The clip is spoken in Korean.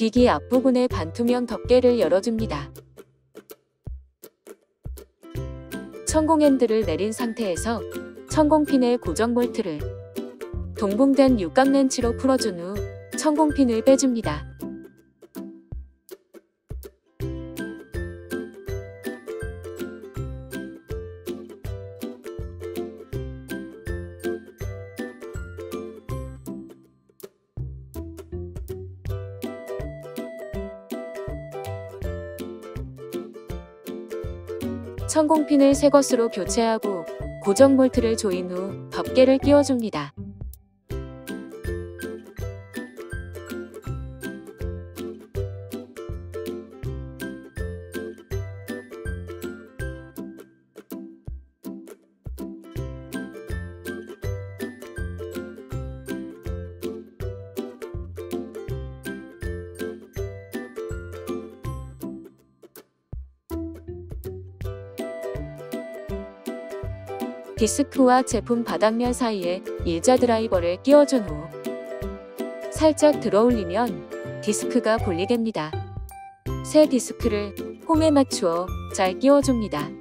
기기 앞부분에 반투명 덮개를 열어줍니다. 천공 핸들을 내린 상태에서 천공핀의 고정 볼트를 동봉된 육각 렌치로 풀어준 후 천공핀을 빼줍니다. 천공핀을 새 것으로 교체하고 고정 볼트를 조인 후 덮개를 끼워줍니다. 디스크와 제품 바닥면 사이에 일자 드라이버를 끼워준 후 살짝 들어 올리면 디스크가 분리됩니다. 새 디스크를 홈에 맞추어 잘 끼워줍니다.